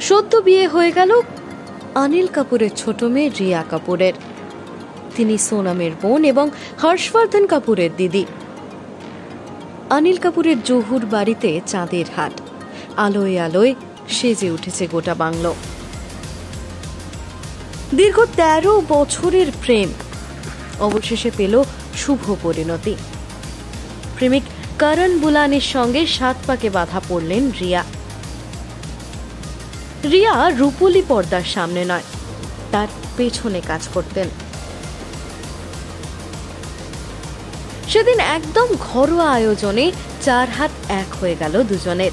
সদ্য বিয়ে হয়ে গেল অনিল কাপুরের ছোট মেয়ে রিয়া কাপুরের। তিনি সোনামের বোন এবং হর্ষবর্ধন কাপুরের দিদি। অনিল কাপুরের জহুর বাড়িতে চাঁদের হাট। আলোয় আলোয় সেজে উঠেছে গোটা বাংলো। দীর্ঘ তেরো বছরের প্রেম। অবশেষে পেল শুভ পরিণতি। প্রেমিক করণ বুলানের সঙ্গে সাত পাকে বাধা পড়লেন রিয়া। রিয়া রূপলি পর্দার সামনে নয়, তার পেছনে কাজ করতেন। সেদিন একদম ঘরোয়া আয়োজনে চার হাত এক হয়ে গেল দুজনের।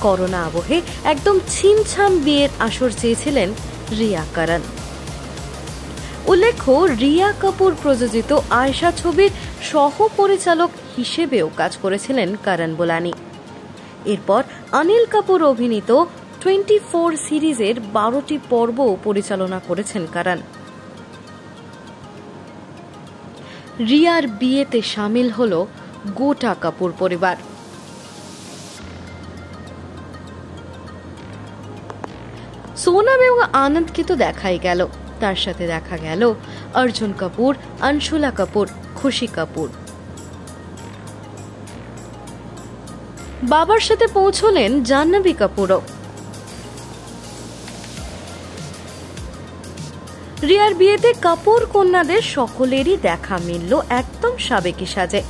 করোনা আবহে একদম ছিমছাম বিয়ের আসর চেয়েছিলেন রিয়া করণ উল্লেখ্য, রিয়া কাপুর প্রযোজিত আয়শা ছবির সহ পরিচালক হিসেবেও কাজ করেছিলেন করণ বোলানি। এরপর অনিল কাপুর অভিনীত টোয়েন্টি ফোর সিরিজের বারোটি পর্ব পরিচালনা করেছেন করণ রিয়ার বিয়েতে সামিল হল গোটা কাপুর পরিবার। সোনাম এবং আনন্দকে তো দেখাই গেল। তার সাথে দেখা গেল অর্জুন কাপুর অংশুলা কাপুর, খুশি কাপুর। বাবার সাথে পৌঁছলেন জাহ্নবী কাপুরও। রিয়ার বিয়েতে কাপুর কন্যাদের সকলেরই দেখা মিলল একদম সাবেকি সাজে।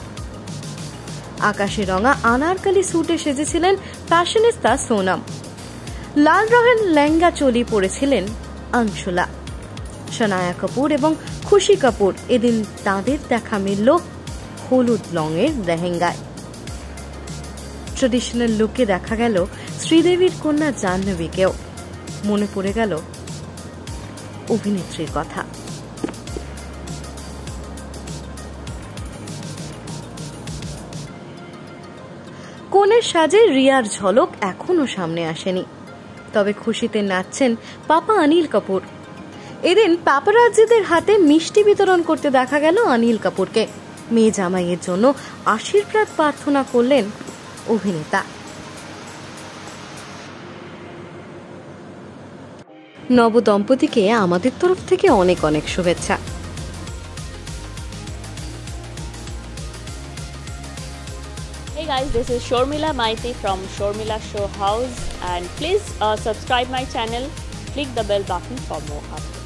আকাশে রঙা আনারকালি স্যুটে সেজেছিলেন ফ্যাশনিস্তা সোনাম। লাল রঙের লেঙ্গা চলি পরেছিলেন অংশুলা সনায়া কাপুর এবং খুশি কাপুর এদিন তাদের দেখা মিলল হলুদ রঙের লেহেঙ্গায়। ট্রেডিশনাল লুকে দেখা গেল শ্রীদেবীর কন্যা জাহ্নবীকেও। মনে পড়ে গেল অভিনেত্রীর কথা। কোনের সাজে রিয়ার ঝলক এখনও সামনে আসেনি। তবে খুশিতে নাচছেন পাপা অনিল কাপুর। এদিন পাপারাজ্জিদের হাতে মিষ্টি বিতরণ করতে দেখা গেল অনিল কাপুরকে। মেয়ে জামাইয়ের জন্য আশীর্বাদ প্রার্থনা করলেন অভিনেতা নব দম্পতিকে আমাদের তরফ থেকে অনেক অনেক শুভেচ্ছা guys, this is Shormila Maiti from Shormila Show House and please uh, subscribe my channel, click the bell button for more updates.